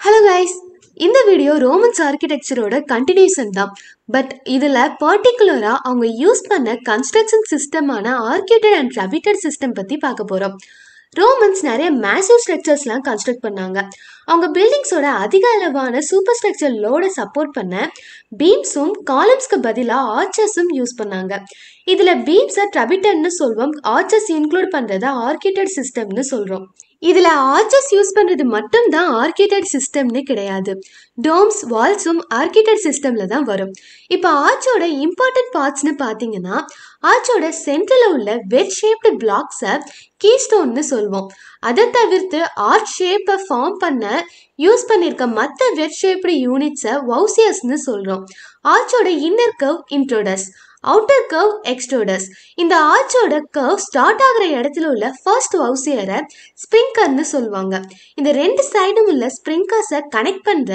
Hello guys இந்த video Romans ஆர்கிடெக்சரோட continuation தான். பட் இதில் பர்டிகுலராக அவங்க யூஸ் பண்ண கன்ஸ்ட்ரக்ஷன் சிஸ்டமான ஆர்கிடெக்ட் அண்ட் ரபிட்டட் சிஸ்டம் பற்றி பார்க்க போகிறோம் ரோமன்ஸ் நிறைய மேசிவ் ஸ்ட்ரக்சர்ஸ்லாம் கன்ஸ்ட்ரக்ட் பண்ணாங்க. அவங்க பில்டிங்ஸோட அதிக அளவான சூப்பர் ஸ்ட்ரக்சர் லோடை சப்போர்ட் பண்ண பீம்ஸும் காலம்ஸ்க்கு பதிலாக ஆர்ச்சஸும் யூஸ் பண்ணாங்க. இதில் பீம்ஸை ட்ரபிட்டன்னு சொல்வோம் ஆர்ச்சஸ் இன்க்ளூட் பண்ணுறத ஆர்கிடெக்ட் சிஸ்டம்னு சொல்கிறோம் இதில் ஆர்ச்சஸ் யூஸ் பண்ணுறது மட்டும் தான் ஆர்கிடெக்ட் சிஸ்டம்னு கிடையாது. டோம்ஸ் வால்ஸும் ஆர்கிடெக்ட் சிஸ்டமில் தான் வரும். இப்போ ஆர்ச்சோட இம்பார்ட்டன்ட் பார்ட்ஸ்னு பார்த்தீங்கன்னா ஆர்ச்சோட சென்டரில் உள்ள வெட் ஷேப்டு பிளாக்ஸை கீஸ்டோன்னு சொல்வோம். அதை தவிர்த்து ஆர்ட் ஷேப்பை ஃபார்ம் பண்ண யூஸ் பண்ணியிருக்க மற்ற வெட் ஷேப்டு யூனிட்ஸை வவுசியஸ்னு சொல்கிறோம் ஆர்ச்சோட inner curve intrados outer curve extrados இந்த ஆர்ச்சோட கர்வ் ஸ்டார்ட் ஆகிற இடத்துல உள்ள ஃபர்ஸ்ட் வவுசியரை ஸ்ப்ரிங்கர்னு சொல்லுவாங்க. இந்த ரெண்டு சைடும் உள்ள ஸ்ப்ரிங்கர்ஸை கனெக்ட் பண்ணுற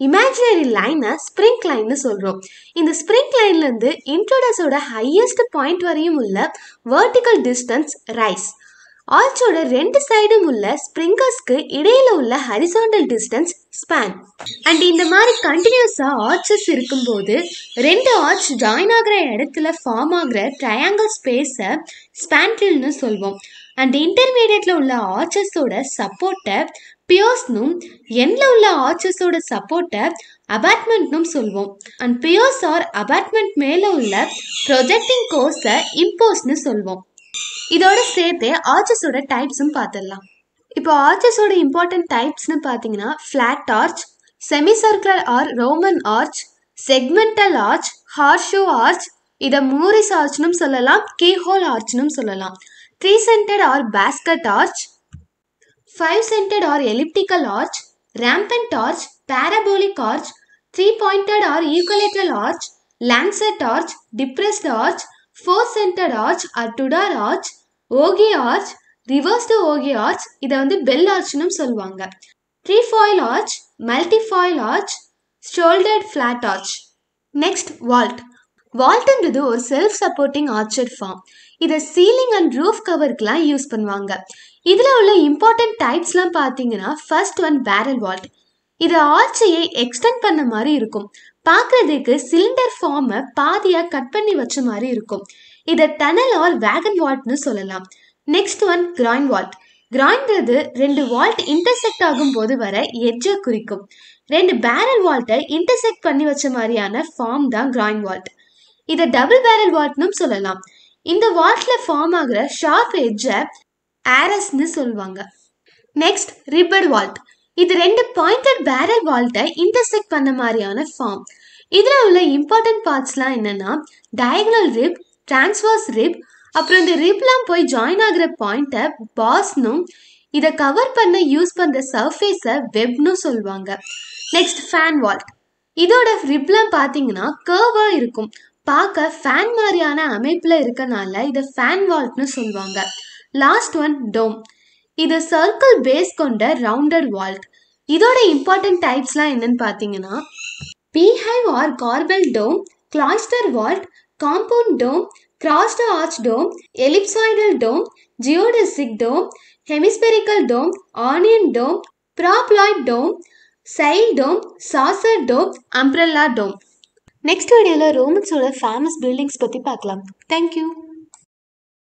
இமேஜினரி லைனை ஸ்ப்ரிங்க் லைன்னு சொல்கிறோம் இந்த ஸ்ப்ரிங்க் லைன்லேருந்து இன்ட்ரோடஸோட ஹையஸ்ட் பாயிண்ட் வரையும் உள்ள வேர்டிக்கல் டிஸ்டன்ஸ் ரைஸ் ஆர்ச்சோட ரெண்டு சைடும் உள்ள ஸ்ப்ரிங்கர்ஸ்க்கு இடையில உள்ள ஹரிசாண்டல் டிஸ்டன்ஸ் ஸ்பேன் அண்ட் இந்த மாதிரி கண்டினியூஸாக ஆர்ச்சஸ் இருக்கும்போது ரெண்டு ஆர்ச் ஜாயின் ஆகிற இடத்துல ஃபார்ம் ஆகிற ட்ரையாங்கிள் ஸ்பேஸை ஸ்பேன்டில்னு சொல்வோம். அண்ட் இன்டர்மீடியட்ல உள்ள ஆர்ச்சஸோட சப்போர்ட்டை பியோஸ்னும் எண்ணில் உள்ள ஆர்ச்சஸோட சப்போர்ட்டை அபார்ட்மெண்ட்னும் சொல்வோம். அண்ட் பியோஸ் ஆர் அபார்ட்மெண்ட் மேலே உள்ள ப்ரொஜெக்டிங் கோர்ஸை இம்போஸ்னு சொல்வோம். இதோட சேர்த்து ஆர்ச்சஸோட டைப்ஸும் பார்த்துடலாம் இப்போ ஆர்ச்சஸோட இம்பார்ட்டன்ட் டைப்ஸ்னு பார்த்தீங்கன்னா flat arch semi circular or Roman arch segmental arch horseshoe arch இதை மூரிஸ் ஆர்ச்னும் சொல்லலாம் கீஹோல் ஆர்ச்னும் சொல்லலாம். Three centred or basket arch five centred or elliptical arch rampant arch parabolic arch three pointed or equilateral arch lancet arch depressed arch four centre arch or arch ogee arch reversed ogee arch இதை வந்து bell ஆர்ச்னும் சொல்லுவாங்க. Trefoil arch multifoil arch shouldered flat arch next vault வால்ட்ன்றது ஒரு self supporting Archer form இதை ceiling and roof கவருக்குலாம் use பண்ணுவாங்க. இதில் உள்ள இம்பார்ட்டன்ட் டைப்ஸ்லாம் பார்த்தீங்கன்னா ஃபர்ஸ்ட் ஒன் பேரல் வால்ட் இது ஆர்ச்சையை எக்ஸ்டெண்ட் பண்ண மாதிரி இருக்கும். பார்க்கறதுக்கு சிலிண்டர் ஃபார்மை பாதியாக கட் பண்ணி வச்ச மாதிரி இருக்கும். இதை டனல் ஆர் வேகன் வால்ட்னு சொல்லலாம். நெக்ஸ்ட் ஒன் கிராயின் வால்ட் கிராயின்றது ரெண்டு வால்ட் இன்டர்செக்ட் ஆகும் போது வர எட்ஜை குறிக்கும். ரெண்டு பேரல் வால்ட்டை இன்டர்செக்ட் பண்ணி வச்ச மாதிரியான ஃபார்ம் தான் கிராயின் வால்ட் இதை டபுள் பேரல் வால்ட்னும் சொல்லலாம். இந்த வால்ட்ல ஃபார்ம் ஆகிற ஷார்ப் எட்ஜை ஆரஸ்னு சொல்லுவாங்க. நெக்ஸ்ட் ரிப்பட் வால்ட் இது ரெண்டு பாயிண்டட் பேரல் வால்ட்டை இன்டர்செக்ட் பண்ண மாதிரியான ஃபார்ம் இதில் உள்ள இம்பார்ட்டன்ட் பார்ட்ஸ்லாம் என்னென்னா டயக்னல் ரிப் டிரான்ஸ்வர்ஸ் ரிப் அப்புறம் இந்த ரிப்லாம் போய் ஜாயின் ஆகிற பாயிண்ட்டை பாஸ்னும் இதை கவர் பண்ண யூஸ் பண்ணுற சர்ஃபேஸை வெப்னு சொல்லுவாங்க. நெக்ஸ்ட் ஃபேன் வால்ட் இதோட ரிப்லாம் பார்த்தீங்கன்னா கர்வாக இருக்கும். பார்க்க ஃபேன் மாதிரியான அமைப்பில் இருக்கனால இதை ஃபேன் வால்ட்னு சொல்லுவாங்க. லாஸ்ட் ஒன் டோம் இது சர்க்கிள் பேஸ் கொண்ட ரவுண்டட் வால்ட் இதோட இம்பார்ட்டன்ட் டைப்ஸ்லாம் என்னன்னு பார்த்தீங்கன்னா beehive or corbel dome cloister vault compound dome crossed arch dome ellipsoidal dome geodesic dome hemispherical dome onion dome paraboloid dome sail dome saucer dome umbrella dome next வீடியோவில் ரோமன்ஸோட famous buildings பற்றி பார்க்கலாம். Thank you